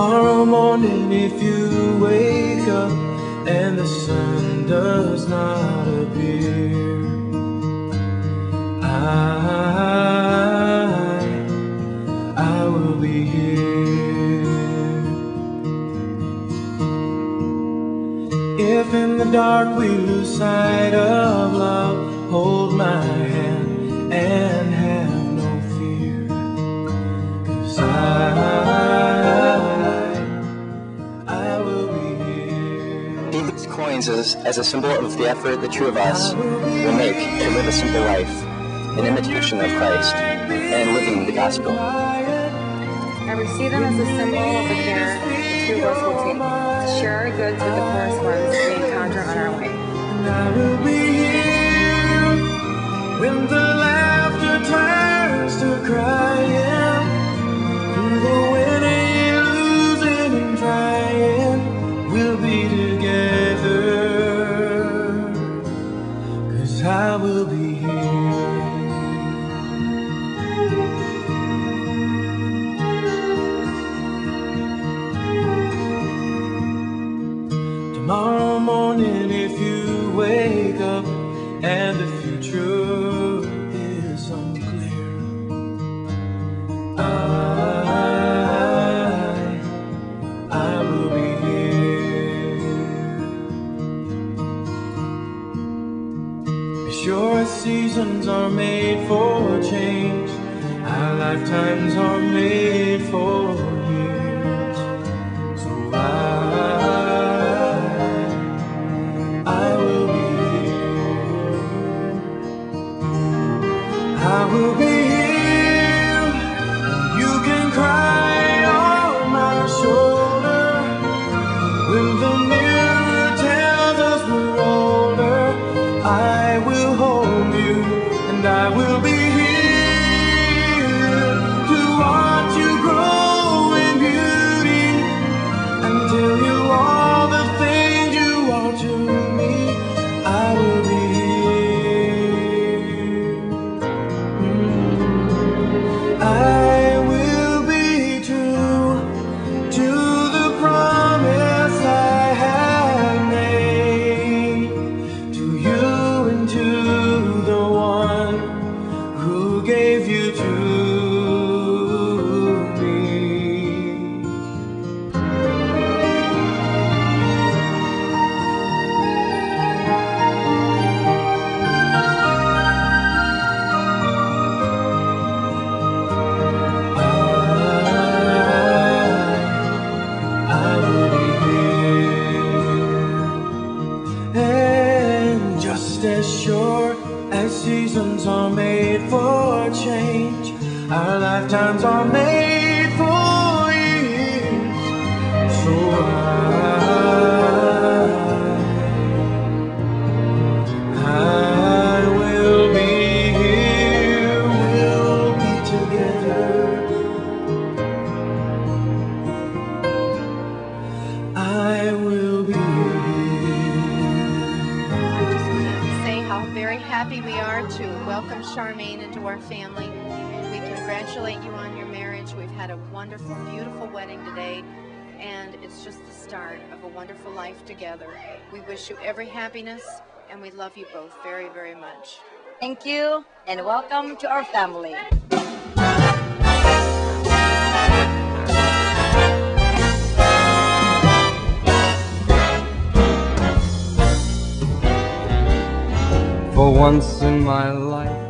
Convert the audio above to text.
Tomorrow morning, if you wake up and the sun does not appear, I, I will be here. If in the dark we lose sight of love, hold my hand and These coins as, as a symbol of the effort the two of us will make to live a simple life in imitation of Christ and living the gospel. I receive them as a symbol of the care the two of us will take to share our goods with the poorest ones we encounter on our way. And I will be here when the laughter turns to crying. Wake up and the future is unclear, I, I will be here. Sure seasons are made for change, our lifetimes are made for I seasons are made for change, our lifetimes are made happy we are to welcome Charmaine into our family. We congratulate you on your marriage. We've had a wonderful, beautiful wedding today, and it's just the start of a wonderful life together. We wish you every happiness, and we love you both very, very much. Thank you and welcome to our family. once in my life.